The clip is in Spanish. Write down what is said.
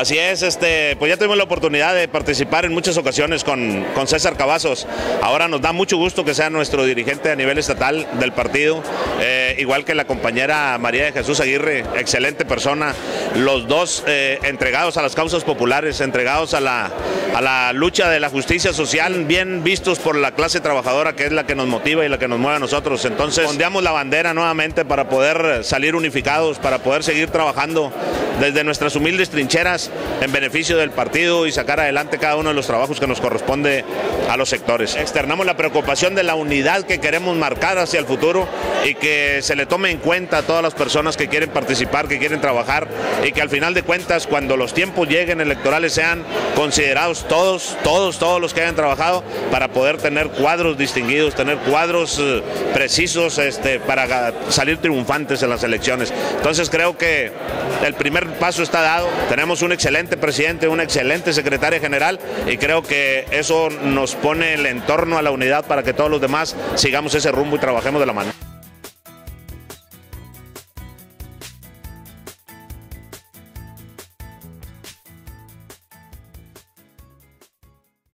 Así es, este, pues ya tuvimos la oportunidad de participar en muchas ocasiones con, César Cavazos. Ahora nos da mucho gusto que sea nuestro dirigente a nivel estatal del partido, eh, igual que la compañera María de Jesús Aguirre, excelente persona. Los dos eh, entregados a las causas populares, entregados a la, a la lucha de la justicia social, bien vistos por la clase trabajadora que es la que nos motiva y la que nos mueve a nosotros. Entonces, ondeamos la bandera nuevamente para poder salir unificados, para poder seguir trabajando desde nuestras humildes trincheras en beneficio del partido y sacar adelante cada uno de los trabajos que nos corresponde a los sectores. Externamos la preocupación de la unidad que queremos marcar hacia el futuro y que se le tome en cuenta a todas las personas que quieren participar, que quieren trabajar y que al final de cuentas cuando los tiempos lleguen electorales sean considerados todos, todos, todos los que hayan trabajado para poder tener cuadros distinguidos, tener cuadros eh, precisos este, para salir triunfantes en las elecciones. Entonces creo que el primer paso está dado. Tenemos un excelente presidente, una excelente secretaria general y creo que eso nos pone el entorno a la unidad para que todos los demás sigamos ese rumbo y trabajemos de la mano.